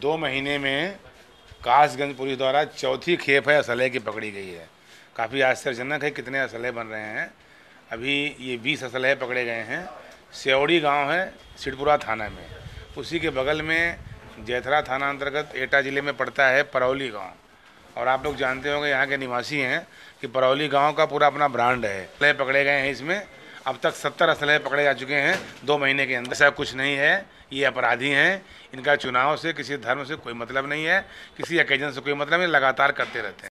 दो महीने में कासगंज पुलिस द्वारा चौथी खेप है असलहे की पकड़ी गई है। काफ़ी आश्चर्यजनक है कितने असलहे बन रहे हैं। अभी ये बीस असलहे पकड़े गए हैं। सेवड़ी गाँव है, सिडपुरा थाना में। उसी के बगल में जैथरा थाना अंतर्गत एटा ज़िले में पड़ता है परौली गाँव। और आप लोग जानते होंगे, यहाँ के निवासी हैं कि परौली गाँव का पूरा अपना ब्रांड है। पकड़े गए हैं इसमें। अब तक सत्तर असलहे पकड़े जा चुके हैं दो महीने के अंदर। ऐसा कुछ नहीं है। ये अपराधी हैं। इनका चुनाव से, किसी धर्म से कोई मतलब नहीं है। किसी अकेजन से कोई मतलब नहीं। लगातार करते रहते हैं।